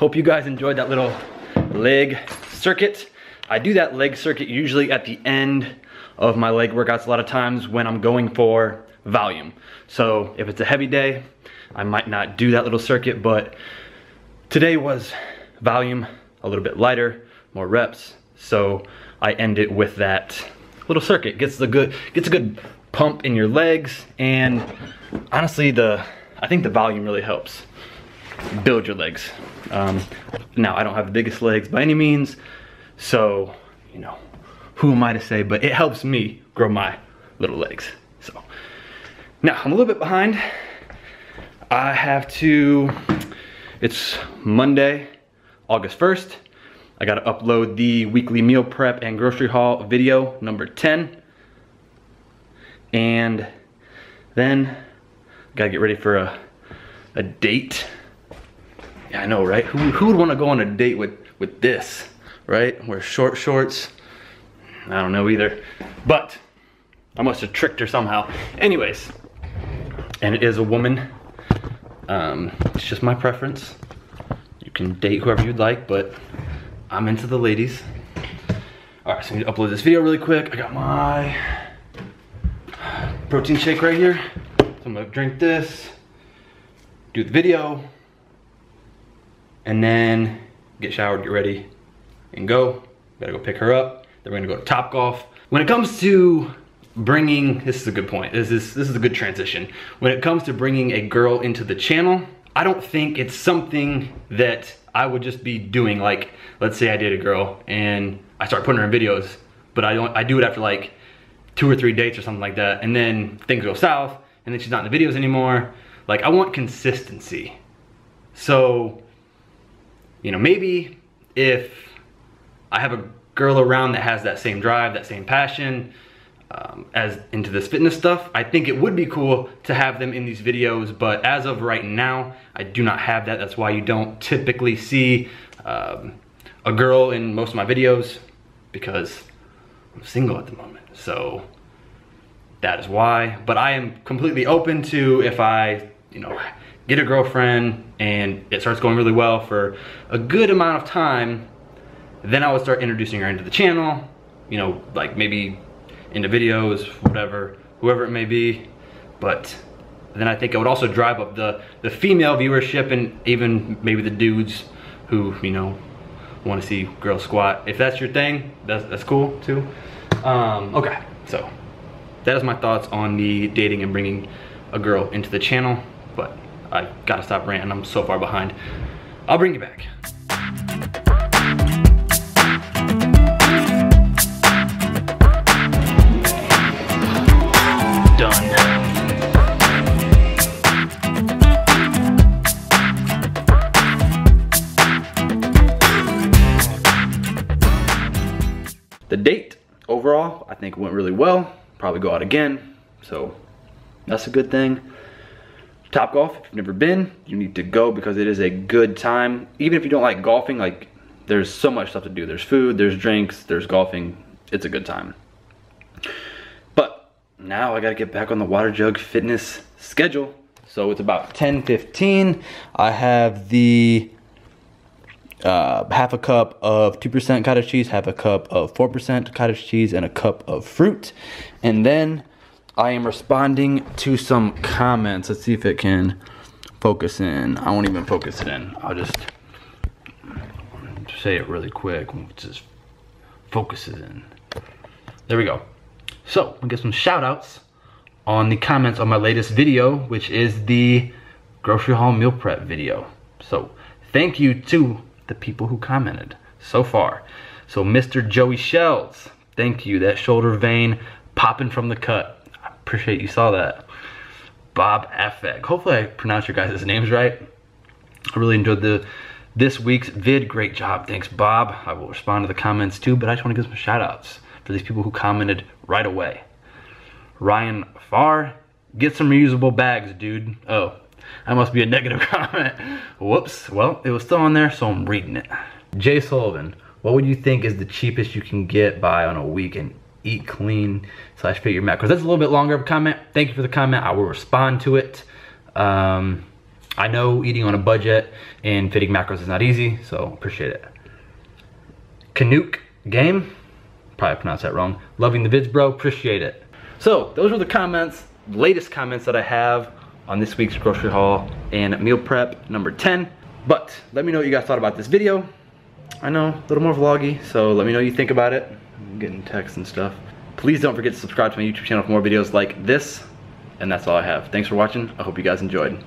Hope you guys enjoyed that little leg circuit. I do that leg circuit usually at the end of my leg workouts a lot of times when I'm going for volume. So if it's a heavy day, I might not do that little circuit, but today was volume, a little bit lighter, more reps. So I end it with that little circuit. Gets the good, gets a good pump in your legs and honestly the, I think the volume really helps build your legs. Um, now I don't have the biggest legs by any means, so, you know, who am I to say, but it helps me grow my little legs. So now I'm a little bit behind. I have to, it's Monday, August 1st. I gotta upload the weekly meal prep and grocery haul video number 10. And then gotta get ready for a, a date. Yeah, I know, right? Who, who would wanna go on a date with, with this, right? Wear short shorts. I don't know either. But I must have tricked her somehow. Anyways, and it is a woman. Um, it's just my preference. You can date whoever you'd like, but I'm into the ladies. All right, so I need to upload this video really quick. I got my protein shake right here. So I'm gonna drink this, do the video, and then get showered, get ready, and go. Gotta go pick her up. Then we're gonna go to Top Golf. When it comes to bringing, this is a good point. This is, this is a good transition. When it comes to bringing a girl into the channel, I don't think it's something that I would just be doing like, let's say I date a girl and I start putting her in videos, but I don't, I do it after like two or three dates or something like that. And then things go south and then she's not in the videos anymore. Like I want consistency. So, you know, maybe if I have a girl around that has that same drive, that same passion, um, as into this fitness stuff. I think it would be cool to have them in these videos, but as of right now, I do not have that. That's why you don't typically see um, a girl in most of my videos because I'm single at the moment. So that is why, but I am completely open to if I, you know, get a girlfriend and it starts going really well for a good amount of time, then I would start introducing her into the channel, you know, like maybe into videos, whatever, whoever it may be. But then I think it would also drive up the, the female viewership and even maybe the dudes who, you know, want to see girls squat. If that's your thing, that's, that's cool too. Um, okay, so that is my thoughts on the dating and bringing a girl into the channel. But I gotta stop ranting, I'm so far behind. I'll bring you back. Done. The date overall, I think went really well. Probably go out again, so that's a good thing. Top Golf, if you've never been, you need to go because it is a good time. Even if you don't like golfing, like there's so much stuff to do. There's food, there's drinks, there's golfing. It's a good time. But now I gotta get back on the water jug fitness schedule. So it's about 10:15. I have the uh, half a cup of 2% cottage cheese, half a cup of 4% cottage cheese, and a cup of fruit. And then I am responding to some comments. Let's see if it can focus in. I won't even focus it in. I'll just say it really quick. Just focuses in. There we go. So, we get some shout outs on the comments on my latest video, which is the grocery haul meal prep video. So, thank you to the people who commented so far. So Mr. Joey Shells, thank you. That shoulder vein popping from the cut. Appreciate you saw that. Bob Affec. Hopefully I pronounced your guys' names right. I really enjoyed the this week's vid. Great job. Thanks, Bob. I will respond to the comments too, but I just want to give some shout outs for these people who commented right away. Ryan Farr, get some reusable bags, dude. Oh, that must be a negative comment. Whoops. Well, it was still on there, so I'm reading it. Jay Sullivan, what would you think is the cheapest you can get by on a week and eat clean slash fit your macros? That's a little bit longer of a comment. Thank you for the comment. I will respond to it. Um, I know eating on a budget and fitting macros is not easy, so appreciate it. Canuck Game, probably pronounced that wrong. Loving the vids, bro, appreciate it. So those were the comments, latest comments that I have on this week's grocery haul and meal prep number 10. But let me know what you guys thought about this video. I know, a little more vloggy, so let me know what you think about it. Getting texts and stuff. Please don't forget to subscribe to my YouTube channel for more videos like this. And that's all I have. Thanks for watching. I hope you guys enjoyed.